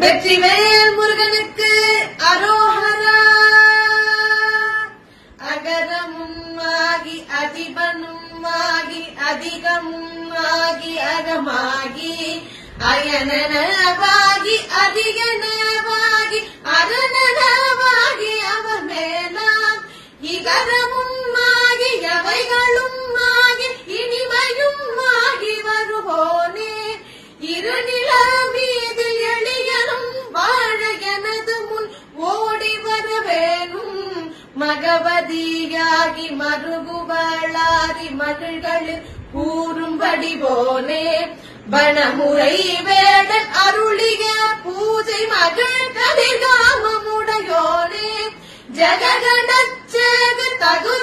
வெற்றிவேல் முருகனுக்கு அரோஹரா. அகரமும் ஆகி அதிபனும் ஆகி அதிகமும் ஆகி அகமாகி அயனனவாகி அதிகனவாகி அரணனவாகி அவர் மேலாம் இகரமும் ஆகி எவைகளும் மகவதியாகி மருகுவளாதி மகிழ்களில் கூறும்படி போனே. வனமுறை வேடன் அருளிய பூஜை மகள் கதிர்காமமுடையோனே ஜெககணச்சேக தகுதி